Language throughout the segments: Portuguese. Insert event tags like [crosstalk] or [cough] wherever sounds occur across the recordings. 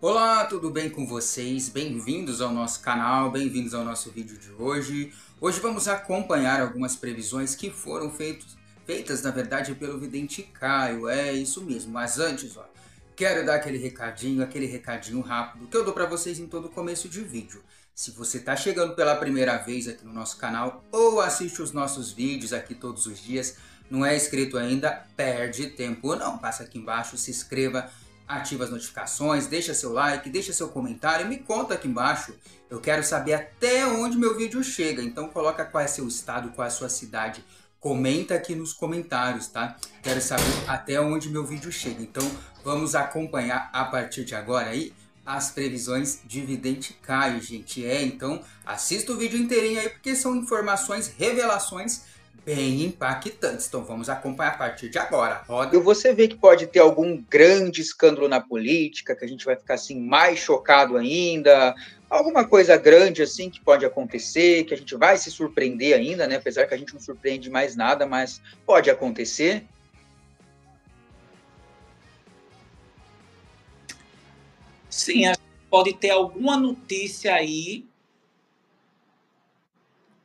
Olá, tudo bem com vocês? Bem-vindos ao nosso canal, bem-vindos ao nosso vídeo de hoje. Hoje vamos acompanhar algumas previsões que foram feitos, feitas, na verdade, pelo vidente Caio. É isso mesmo, mas antes, ó, quero dar aquele recadinho, aquele recadinho rápido que eu dou para vocês em todo começo de vídeo. Se você está chegando pela primeira vez aqui no nosso canal ou assiste os nossos vídeos aqui todos os dias, não é inscrito ainda, perde tempo não. Passa aqui embaixo, se inscreva, ativa as notificações, deixa seu like, deixa seu comentário me conta aqui embaixo. Eu quero saber até onde meu vídeo chega, então coloca qual é seu estado, qual é a sua cidade. Comenta aqui nos comentários, tá? Quero saber até onde meu vídeo chega. Então vamos acompanhar a partir de agora aí as previsões de Vidente Caio, gente. É, então assista o vídeo inteirinho aí porque são informações, revelações bem impactantes. Então vamos acompanhar a partir de agora. Roda. E você vê que pode ter algum grande escândalo na política, que a gente vai ficar assim mais chocado ainda, alguma coisa grande assim que pode acontecer, que a gente vai se surpreender ainda, né? Apesar que a gente não surpreende mais nada, mas pode acontecer. Sim, pode ter alguma notícia aí.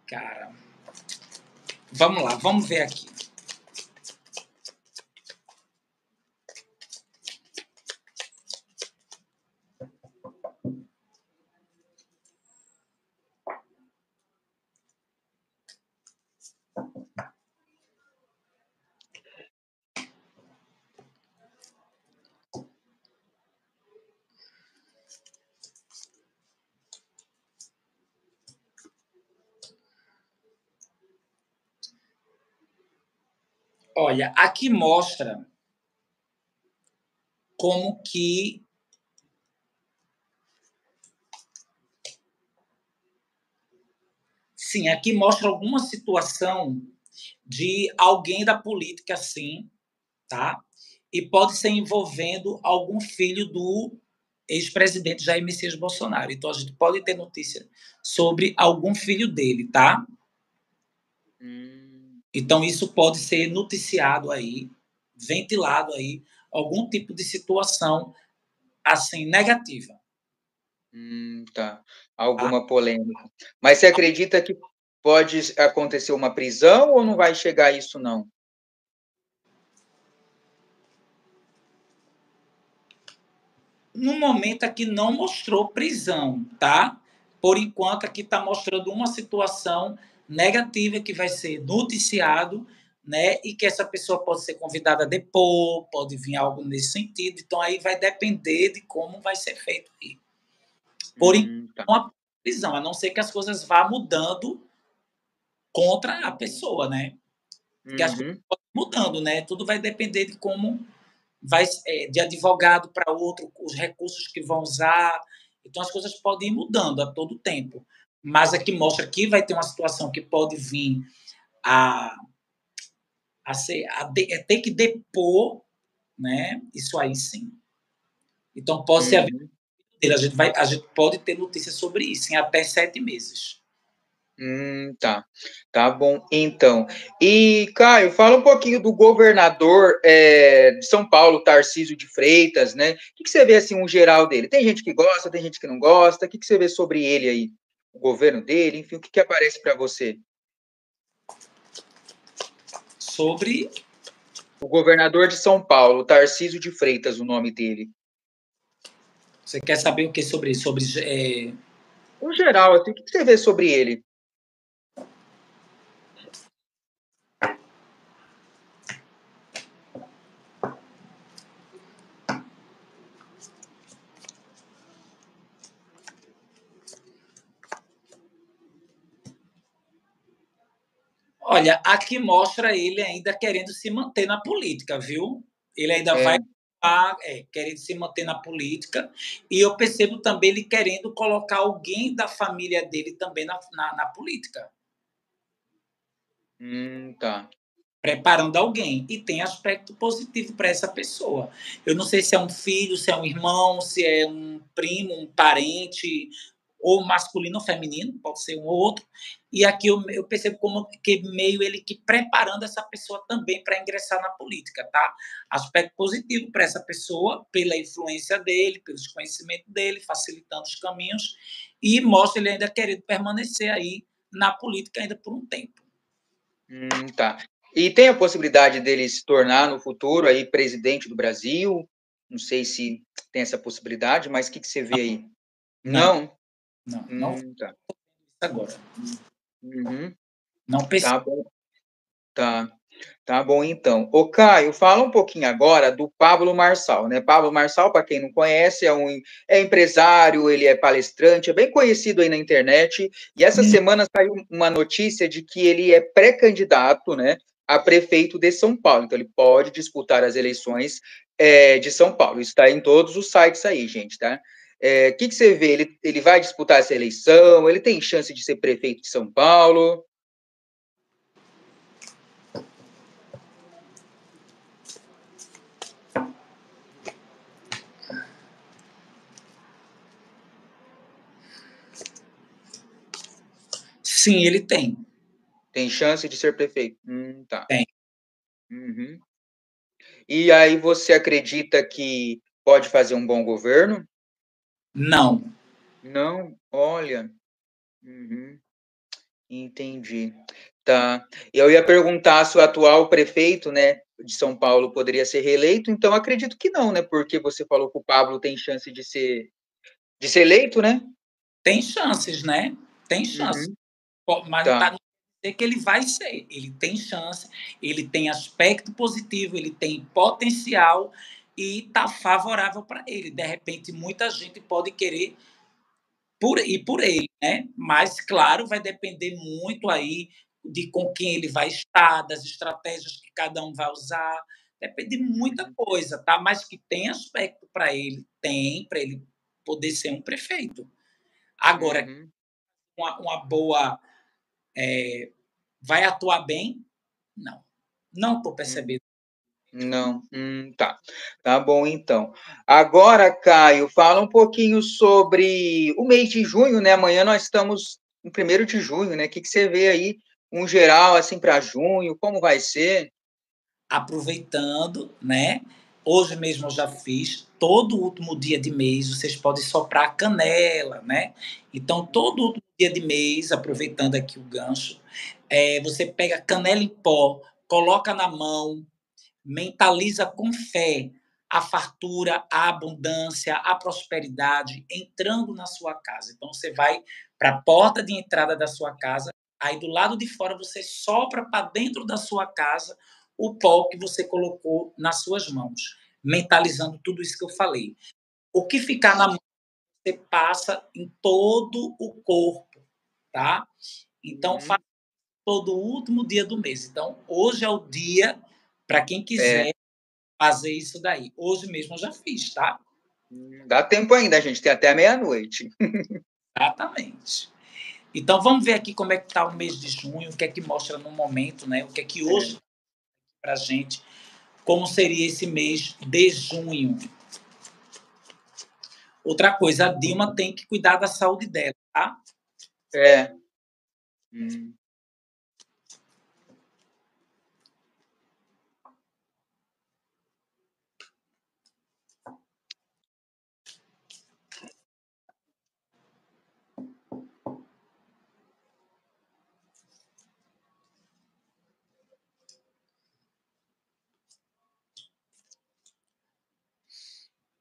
Cara, Vamos lá, vamos ver aqui. Olha, aqui mostra como que Sim, aqui mostra alguma situação de alguém da política, sim, tá? E pode ser envolvendo algum filho do ex-presidente Jair Messias Bolsonaro. Então a gente pode ter notícia sobre algum filho dele, tá? Hum. Então, isso pode ser noticiado aí, ventilado aí, algum tipo de situação assim negativa. Hum, tá. Alguma ah. polêmica. Mas você acredita que pode acontecer uma prisão ou não vai chegar a isso, não? No momento aqui não mostrou prisão, tá? Por enquanto aqui está mostrando uma situação negativa que vai ser noticiado, né? E que essa pessoa pode ser convidada a depor, pode vir algo nesse sentido. Então aí vai depender de como vai ser feito aí. Por hum, tá. uma prisão, a não ser que as coisas vá mudando contra a pessoa, né? Porque uhum. as coisas vão mudando, né? Tudo vai depender de como vai é, de advogado para outro, os recursos que vão usar. Então as coisas podem ir mudando a todo tempo mas aqui mostra que vai ter uma situação que pode vir a, a, ser, a, de, a ter que depor, né? Isso aí sim. Então pode ser a vida dele. A gente, vai, a gente pode ter notícias sobre isso em até sete meses. Hum, tá. Tá bom, então. E, Caio, fala um pouquinho do governador é, de São Paulo, Tarcísio de Freitas, né? O que, que, você vê, assim, um geral dele? Tem gente que gosta, tem gente que não gosta. O que, que você vê sobre ele aí? O governo dele, enfim, o que, que aparece para você? Sobre o governador de São Paulo, Tarcísio de Freitas, o nome dele. Você quer saber o que sobre sobre é... no geral, assim, o que você vê sobre ele? Olha, aqui mostra ele ainda querendo se manter na política, viu? Ele ainda é. vai é, querendo se manter na política, e eu percebo também ele querendo colocar alguém da família dele também na, na, na política. Hum, tá. Preparando alguém. E tem aspecto positivo para essa pessoa. Eu não sei se é um filho, se é um irmão, se é um primo, um parente, ou masculino ou feminino, pode ser um ou outro. E aqui eu, eu percebo como que meio ele que preparando essa pessoa também para ingressar na política, tá? Aspecto positivo para essa pessoa, pela influência dele, pelos conhecimentos dele, facilitando os caminhos, e mostra ele ainda querendo permanecer aí na política ainda por um tempo. Hum, tá. E tem a possibilidade dele se tornar no futuro aí presidente do Brasil? Não sei se tem essa possibilidade, mas o que, que você vê aí? Não? Não, não. Hum, tá. Agora. Uhum. Não precisa. Tá bom. Tá. Tá bom, então. Ô, Caio, fala um pouquinho agora do Pablo Marçal, né? Pablo Marçal, para quem não conhece, é um é empresário, ele é palestrante, é bem conhecido aí na internet. E essa hum. semana saiu uma notícia de que ele é pré-candidato, né, a prefeito de São Paulo. Então, ele pode disputar as eleições é, de São Paulo. Está em todos os sites aí, gente, tá? O é, que, que você vê? Ele, ele vai disputar essa eleição? Ele tem chance de ser prefeito de São Paulo? Sim, ele tem. Tem chance de ser prefeito? Hum, tá. Tem. Uhum. E aí você acredita que pode fazer um bom governo? Não. Não? Olha. Uhum. Entendi. Tá. Eu ia perguntar se o atual prefeito, né, de São Paulo poderia ser reeleito, então acredito que não, né? Porque você falou que o Pablo tem chance de ser de ser eleito, né? Tem chances, né? Tem chance. Uhum. Mas tá. tá que ele vai ser. Ele tem chance, ele tem aspecto positivo, ele tem potencial e está favorável para ele. De repente, muita gente pode querer por, ir por ele, né? Mas, claro, vai depender muito aí de com quem ele vai estar, das estratégias que cada um vai usar. Depende de muita coisa, tá? Mas que tem aspecto para ele, tem, para ele poder ser um prefeito. Agora, uhum. uma, uma boa é, vai atuar bem? Não. Não estou percebendo. Não, hum, tá. Tá bom, então. Agora, Caio, fala um pouquinho sobre o mês de junho, né? Amanhã nós estamos em primeiro de junho, né? O que, que você vê aí, um geral, assim, para junho? Como vai ser? Aproveitando, né? Hoje mesmo eu já fiz, todo último dia de mês vocês podem soprar canela, né? Então, todo último dia de mês, aproveitando aqui o gancho, é, você pega canela em pó, coloca na mão, mentaliza com fé a fartura, a abundância, a prosperidade entrando na sua casa. Então, você vai para a porta de entrada da sua casa, aí do lado de fora você sopra para dentro da sua casa o pó que você colocou nas suas mãos, mentalizando tudo isso que eu falei. O que ficar na mão, você passa em todo o corpo, tá? Então, uhum. todo último dia do mês. Então, hoje é o dia para quem quiser é. fazer isso daí. Hoje mesmo eu já fiz, tá? Hum, dá tempo ainda, a gente tem até meia-noite. [laughs] Exatamente. Então vamos ver aqui como é que está o mês de junho, o que é que mostra no momento, né? O que é que hoje é para a gente como seria esse mês de junho. Outra coisa, a Dilma tem que cuidar da saúde dela, tá? É. Hum.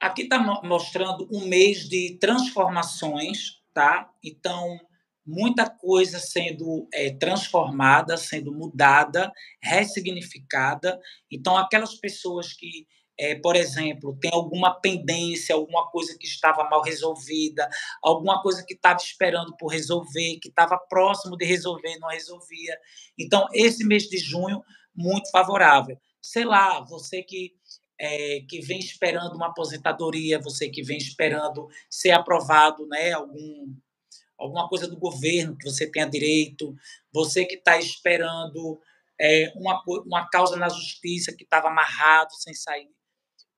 Aqui está mostrando um mês de transformações, tá? Então, muita coisa sendo é, transformada, sendo mudada, ressignificada. Então, aquelas pessoas que, é, por exemplo, têm alguma pendência, alguma coisa que estava mal resolvida, alguma coisa que estava esperando por resolver, que estava próximo de resolver, não resolvia. Então, esse mês de junho, muito favorável. Sei lá, você que é, que vem esperando uma aposentadoria, você que vem esperando ser aprovado, né, algum, alguma coisa do governo que você tenha direito, você que está esperando é, uma, uma causa na justiça que estava amarrado, sem sair.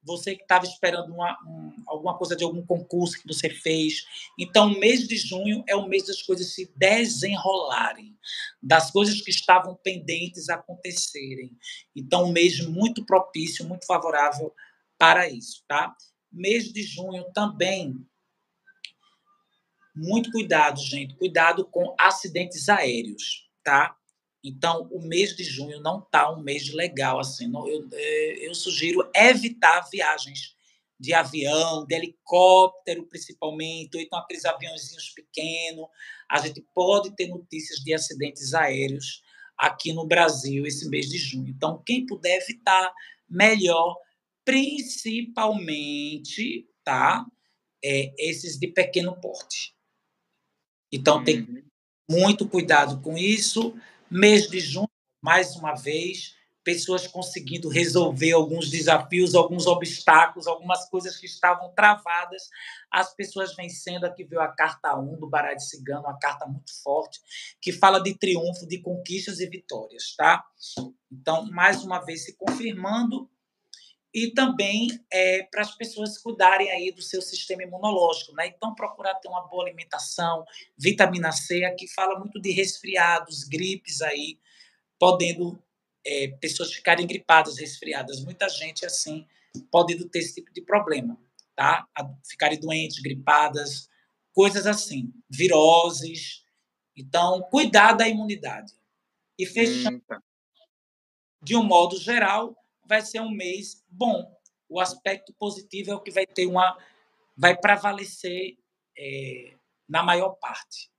Você que estava esperando uma, um, alguma coisa de algum concurso que você fez. Então, o mês de junho é o mês das coisas se desenrolarem, das coisas que estavam pendentes acontecerem. Então, um mês muito propício, muito favorável para isso, tá? Mês de junho também. Muito cuidado, gente. Cuidado com acidentes aéreos, tá? Então, o mês de junho não está um mês legal. assim. Não, eu, é, eu sugiro evitar viagens de avião, de helicóptero, principalmente, ou então aqueles aviãozinhos pequenos. A gente pode ter notícias de acidentes aéreos aqui no Brasil esse mês de junho. Então, quem puder evitar, melhor, principalmente, tá? É, esses de pequeno porte. Então, tem uhum. muito cuidado com isso. Mês de junho, mais uma vez, pessoas conseguindo resolver alguns desafios, alguns obstáculos, algumas coisas que estavam travadas, as pessoas vencendo. Aqui veio a carta 1 do Bará de Cigano, uma carta muito forte, que fala de triunfo, de conquistas e vitórias, tá? Então, mais uma vez, se confirmando e também é, para as pessoas cuidarem aí do seu sistema imunológico, né? Então, procurar ter uma boa alimentação, vitamina C, aqui fala muito de resfriados, gripes aí, podendo é, pessoas ficarem gripadas, resfriadas. Muita gente, assim, podendo ter esse tipo de problema, tá? Ficarem doentes, gripadas, coisas assim, viroses. Então, cuidar da imunidade. E fechando, hum, tá. de um modo geral, vai ser um mês bom. O aspecto positivo é o que vai ter uma. vai prevalecer é, na maior parte.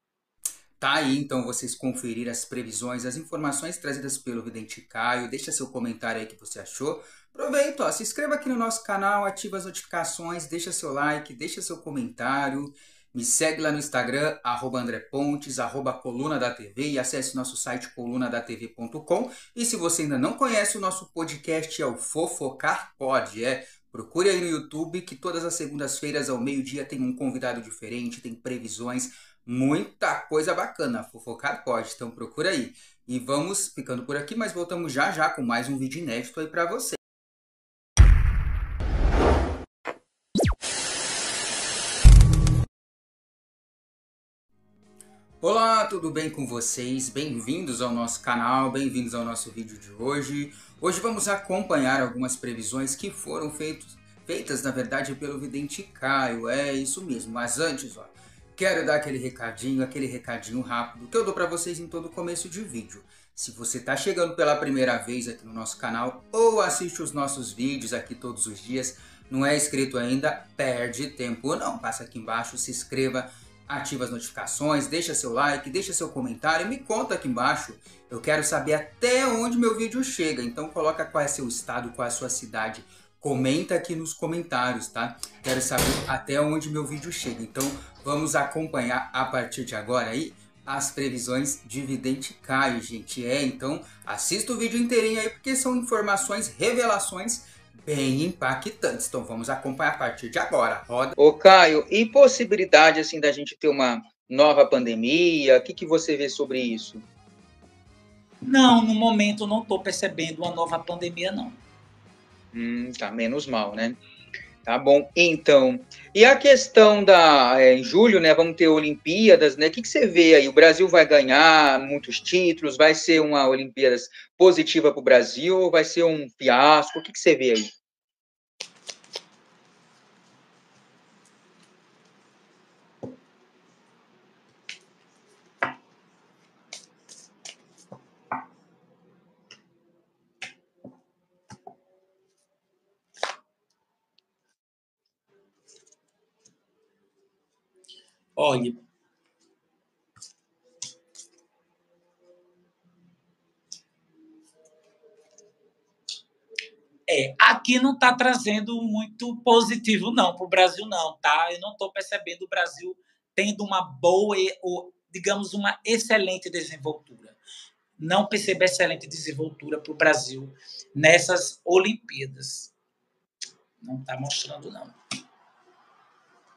Tá aí, então, vocês conferir as previsões, as informações trazidas pelo Vidente Caio. Deixa seu comentário aí que você achou. Aproveita, ó, se inscreva aqui no nosso canal, ativa as notificações, deixa seu like, deixa seu comentário. Me segue lá no Instagram, arroba André Pontes, arroba Coluna da TV e acesse nosso site colunadatv.com. E se você ainda não conhece o nosso podcast, é o Fofocar Pod, é... Procure aí no YouTube que todas as segundas-feiras ao meio-dia tem um convidado diferente, tem previsões, muita coisa bacana. Fofocar pode, então procura aí. E vamos ficando por aqui, mas voltamos já já com mais um vídeo inédito aí para você. Olá, tudo bem com vocês? Bem-vindos ao nosso canal, bem-vindos ao nosso vídeo de hoje. Hoje vamos acompanhar algumas previsões que foram feitos, feitas, na verdade, pelo vidente Caio. É isso mesmo, mas antes, ó, quero dar aquele recadinho, aquele recadinho rápido que eu dou para vocês em todo começo de vídeo. Se você está chegando pela primeira vez aqui no nosso canal ou assiste os nossos vídeos aqui todos os dias, não é inscrito ainda, perde tempo não. Passa aqui embaixo, se inscreva, ativa as notificações, deixa seu like, deixa seu comentário, me conta aqui embaixo. Eu quero saber até onde meu vídeo chega, então coloca qual é seu estado, qual é a sua cidade. Comenta aqui nos comentários, tá? Quero saber até onde meu vídeo chega. Então vamos acompanhar a partir de agora aí as previsões de Vidente Caio, gente. É, então assista o vídeo inteirinho aí porque são informações, revelações bem impactantes. Então vamos acompanhar a partir de agora. Roda. Ô Caio, e possibilidade assim da gente ter uma nova pandemia? O que, que você vê sobre isso? Não, no momento não estou percebendo uma nova pandemia, não. Hum, tá, menos mal, né? Tá bom, então. E a questão da. É, em julho, né? Vamos ter Olimpíadas, né? O que, que você vê aí? O Brasil vai ganhar muitos títulos? Vai ser uma Olimpíadas positiva para o Brasil vai ser um fiasco? O que, que você vê aí? É, aqui não está trazendo muito positivo, não, para o Brasil, não, tá? Eu não estou percebendo o Brasil tendo uma boa, ou, digamos, uma excelente desenvoltura. Não percebo excelente desenvoltura para o Brasil nessas Olimpíadas. Não está mostrando, não.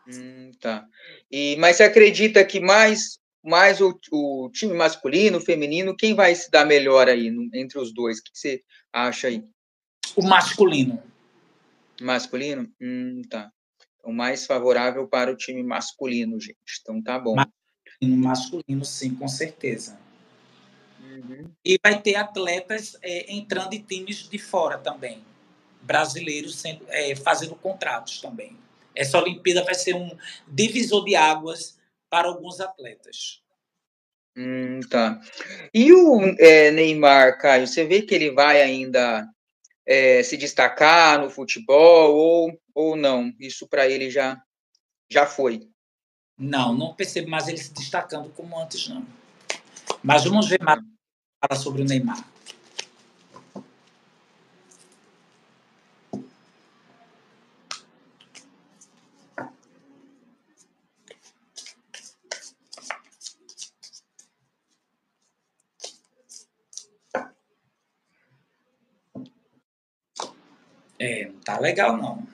Hum, tá. E, mas você acredita que mais, mais o, o time masculino, feminino, quem vai se dar melhor aí no, entre os dois? O que você acha aí? O masculino. Masculino? Hum, tá. Então, mais favorável para o time masculino, gente. Então, tá bom. Masculino, masculino sim, com certeza. Uhum. E vai ter atletas é, entrando em times de fora também. Brasileiros sendo, é, fazendo contratos também. Essa Olimpíada vai ser um divisor de águas para alguns atletas. Hum, tá. E o é, Neymar, Caio, você vê que ele vai ainda é, se destacar no futebol ou, ou não? Isso para ele já, já foi? Não, não percebo mais ele se destacando como antes, não. Mas vamos ver mais fala sobre o Neymar. É, não tá legal não.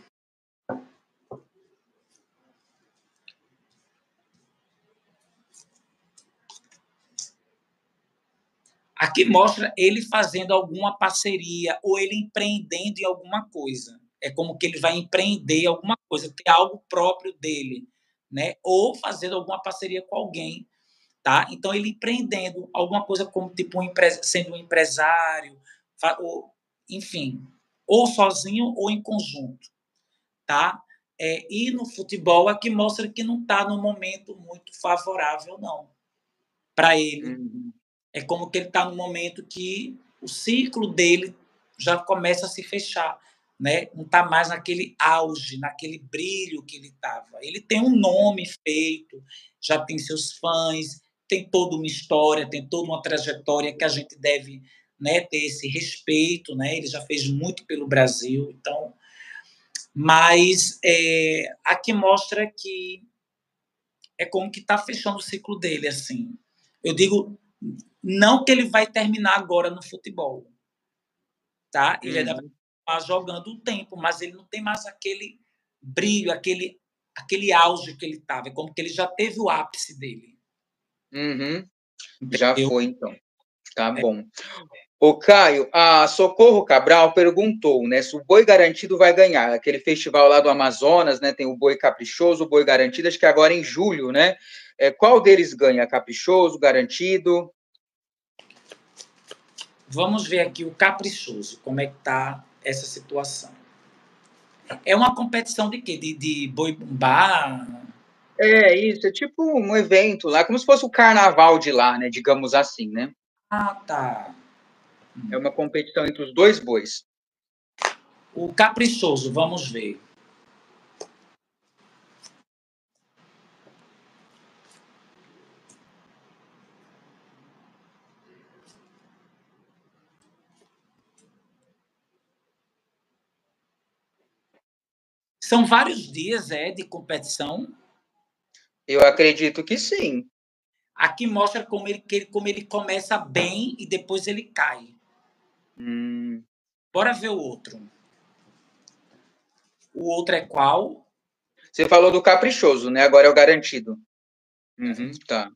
Aqui mostra ele fazendo alguma parceria ou ele empreendendo em alguma coisa. É como que ele vai empreender alguma coisa, ter algo próprio dele, né? Ou fazendo alguma parceria com alguém, tá? Então ele empreendendo alguma coisa como tipo um sendo um empresário, enfim, ou sozinho ou em conjunto, tá? É, e no futebol aqui mostra que não está no momento muito favorável não para ele. Uhum. É como que ele está no momento que o ciclo dele já começa a se fechar, né? Não está mais naquele auge, naquele brilho que ele estava. Ele tem um nome feito, já tem seus fãs, tem toda uma história, tem toda uma trajetória que a gente deve né, ter esse respeito, né? Ele já fez muito pelo Brasil, então. Mas é, aqui mostra que é como que está fechando o ciclo dele, assim. Eu digo não que ele vai terminar agora no futebol, tá? Ele uhum. ainda vai estar jogando um tempo, mas ele não tem mais aquele brilho, aquele, aquele auge que ele estava. É como que ele já teve o ápice dele. Uhum. Já foi, então. Tá é. bom. O Caio, a Socorro Cabral perguntou, né, se o boi garantido vai ganhar. Aquele festival lá do Amazonas, né, tem o boi caprichoso, o boi garantido, acho que agora em julho, né? É, qual deles ganha? Caprichoso, garantido? Vamos ver aqui o caprichoso, como é que está essa situação. É uma competição de quê? De, de boi bumbá? É, isso, é tipo um evento lá, como se fosse o carnaval de lá, né? Digamos assim, né? Ah, tá. É uma competição entre os dois bois. O caprichoso, vamos ver. São vários dias, é, de competição? Eu acredito que sim. Aqui mostra como ele, como ele começa bem e depois ele cai. Hum. Bora ver o outro. O outro é qual? Você falou do caprichoso, né? Agora é o garantido. Uhum, tá.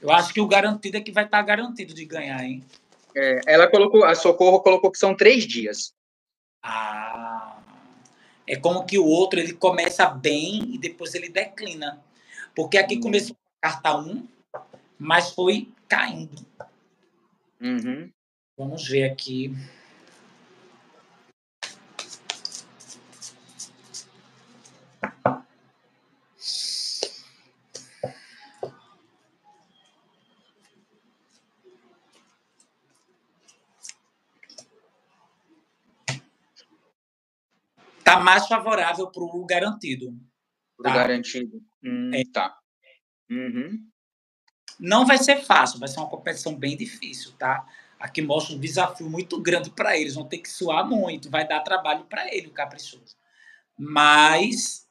Eu acho que o garantido é que vai estar garantido de ganhar, hein? É, ela colocou, a Socorro colocou que são três dias. Ah, é como que o outro ele começa bem e depois ele declina. Porque aqui uhum. começou a carta 1, mas foi caindo. Uhum. Vamos ver aqui. Está mais favorável para o garantido. Tá? garantido. Hum, é. Tá. Uhum. Não vai ser fácil, vai ser uma competição bem difícil, tá? Aqui mostra um desafio muito grande para eles, vão ter que suar muito, vai dar trabalho para ele, o caprichoso. Mas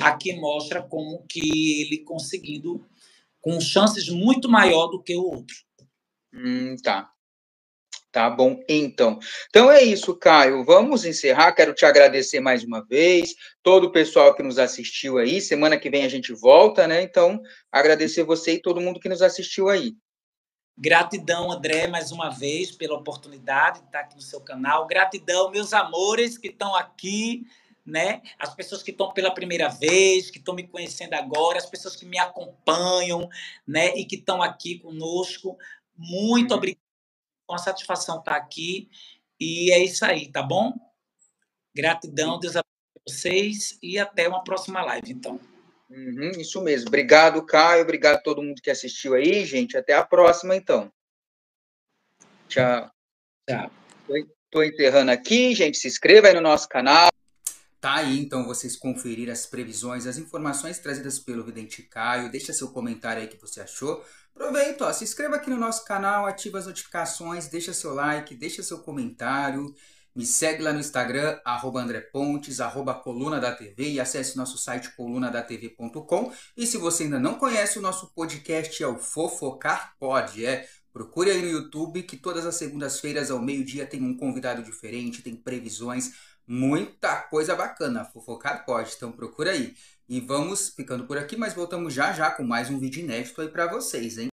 aqui mostra como que ele conseguindo com chances muito maior do que o outro. Hum, tá. Tá bom, então. Então é isso, Caio. Vamos encerrar. Quero te agradecer mais uma vez, todo o pessoal que nos assistiu aí. Semana que vem a gente volta, né? Então, agradecer você e todo mundo que nos assistiu aí. Gratidão, André, mais uma vez, pela oportunidade de estar aqui no seu canal. Gratidão, meus amores que estão aqui, né? As pessoas que estão pela primeira vez, que estão me conhecendo agora, as pessoas que me acompanham, né? E que estão aqui conosco. Muito uhum. obrigado. Com a satisfação estar aqui. E é isso aí, tá bom? Gratidão, Deus abençoe vocês e até uma próxima live, então. Uhum, isso mesmo. Obrigado, Caio. Obrigado a todo mundo que assistiu aí, gente. Até a próxima, então. Tchau. Tchau. Estou encerrando aqui, gente. Se inscreva aí no nosso canal. Tá aí, então, vocês conferir as previsões, as informações trazidas pelo Vidente Caio. Deixa seu comentário aí que você achou. Aproveita, ó, se inscreva aqui no nosso canal, ativa as notificações, deixa seu like, deixa seu comentário. Me segue lá no Instagram, arroba André Pontes, Coluna da TV e acesse nosso site colunadatv.com. E se você ainda não conhece o nosso podcast, é o Fofocar Pod, é. Procure aí no YouTube que todas as segundas-feiras ao meio-dia tem um convidado diferente, tem previsões, muita coisa bacana. Fofocar Pod, então procura aí. E vamos ficando por aqui, mas voltamos já já com mais um vídeo inédito aí para vocês, hein?